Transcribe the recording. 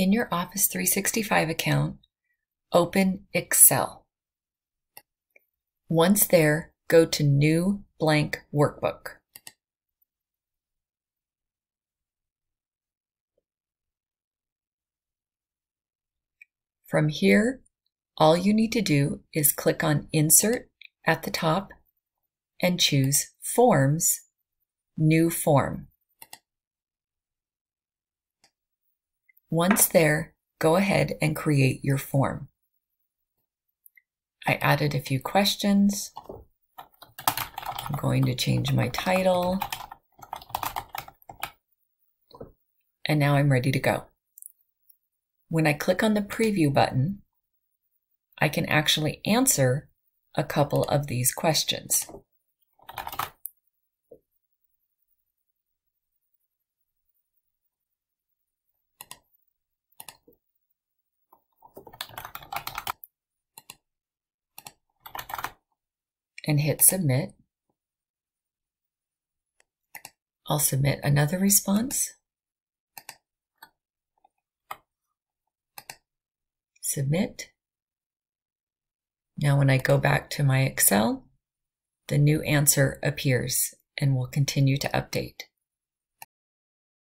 In your Office 365 account, open Excel. Once there, go to New Blank Workbook. From here, all you need to do is click on Insert at the top and choose Forms, New Form. Once there, go ahead and create your form. I added a few questions. I'm going to change my title. And now I'm ready to go. When I click on the preview button, I can actually answer a couple of these questions. And hit submit. I'll submit another response. submit. Now when I go back to my Excel, the new answer appears and will continue to update.